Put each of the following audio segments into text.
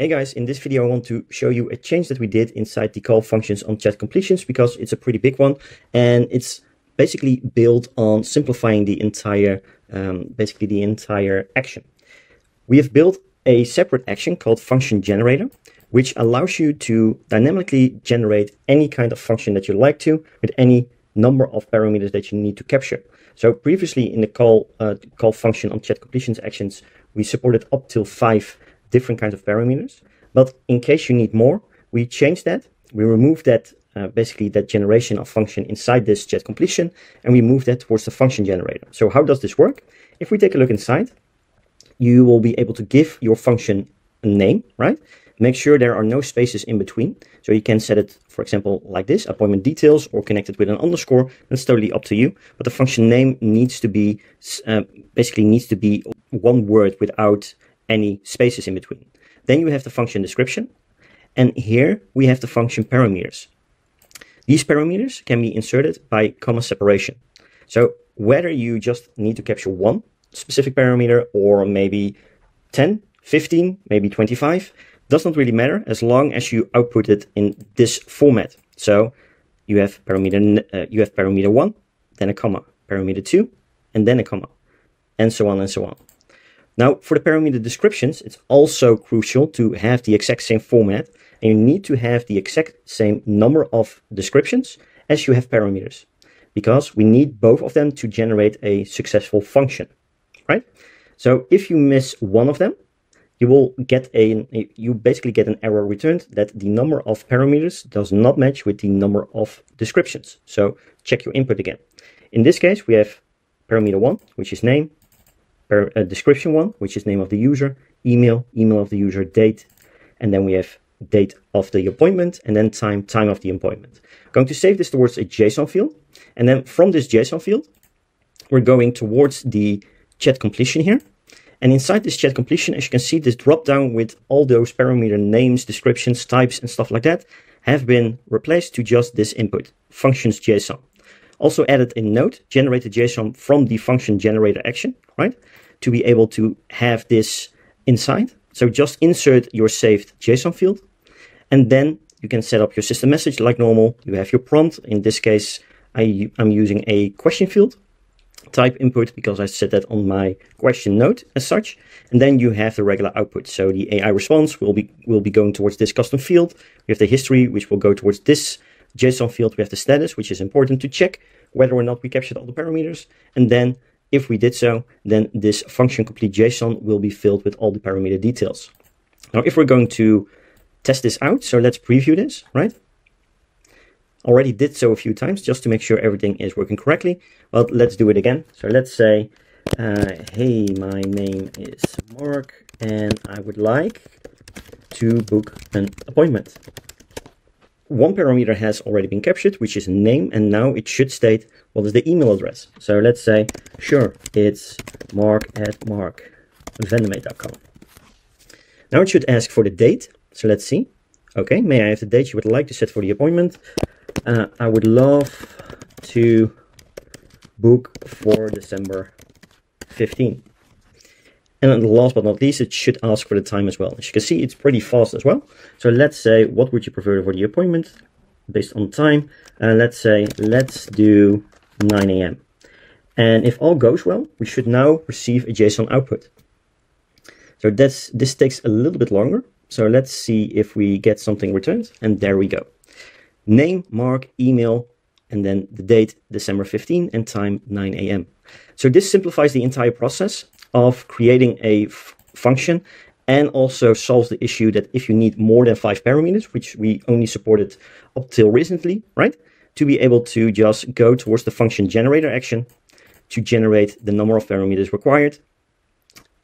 Hey guys, in this video I want to show you a change that we did inside the call functions on chat completions because it's a pretty big one and it's basically built on simplifying the entire, um, basically the entire action. We have built a separate action called function generator, which allows you to dynamically generate any kind of function that you like to with any number of parameters that you need to capture. So previously in the call, uh, call function on chat completions actions, we supported up till five different kinds of parameters. But in case you need more, we change that. We remove that, uh, basically that generation of function inside this chat completion, and we move that towards the function generator. So how does this work? If we take a look inside, you will be able to give your function a name, right? Make sure there are no spaces in between. So you can set it, for example, like this, appointment details, or connect it with an underscore. That's totally up to you. But the function name needs to be, uh, basically needs to be one word without any spaces in between. Then you have the function description. And here we have the function parameters. These parameters can be inserted by comma separation. So whether you just need to capture one specific parameter or maybe 10, 15, maybe 25, does not really matter as long as you output it in this format. So you have parameter, uh, you have parameter one, then a comma, parameter two, and then a comma, and so on and so on. Now, for the parameter descriptions, it's also crucial to have the exact same format, and you need to have the exact same number of descriptions as you have parameters, because we need both of them to generate a successful function, right? So if you miss one of them, you will get a, you basically get an error returned that the number of parameters does not match with the number of descriptions. So check your input again. In this case, we have parameter one, which is name, per, uh, description one, which is name of the user, email, email of the user, date, and then we have date of the appointment, and then time, time of the appointment. Going to save this towards a JSON field, and then from this JSON field, we're going towards the chat completion here. And inside this chat completion, as you can see, this drop down with all those parameter names, descriptions, types, and stuff like that have been replaced to just this input, functions JSON. Also added a node, generated JSON from the function generator action, right? to be able to have this inside. So just insert your saved JSON field, and then you can set up your system message like normal. You have your prompt. In this case, I, I'm using a question field type input because I set that on my question node as such. And then you have the regular output. So the AI response will be will be going towards this custom field. We have the history, which will go towards this JSON field. We have the status, which is important to check whether or not we captured all the parameters. And then if we did so, then this function complete JSON will be filled with all the parameter details. Now, if we're going to test this out, so let's preview this, right? Already did so a few times just to make sure everything is working correctly. Well, let's do it again. So let's say, uh, hey, my name is Mark and I would like to book an appointment. One parameter has already been captured, which is name, and now it should state what is the email address. So let's say, sure, it's mark at markvandermade.com. Now it should ask for the date. So let's see. Okay, may I have the date you would like to set for the appointment? Uh, I would love to book for December 15. And then last but not least, it should ask for the time as well. As you can see, it's pretty fast as well. So let's say, what would you prefer for the appointment based on time? Uh, let's say, let's do 9 a.m. And if all goes well, we should now receive a JSON output. So that's this takes a little bit longer. So let's see if we get something returned. And there we go. Name, mark, email, and then the date, December 15, and time 9 a.m. So this simplifies the entire process of creating a function and also solves the issue that if you need more than five parameters, which we only supported up till recently, right? To be able to just go towards the function generator action to generate the number of parameters required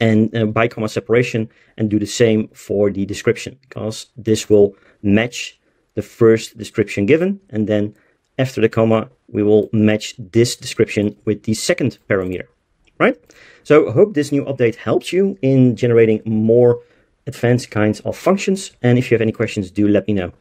and uh, by comma separation and do the same for the description because this will match the first description given and then after the comma we will match this description with the second parameter right? So I hope this new update helps you in generating more advanced kinds of functions. And if you have any questions, do let me know.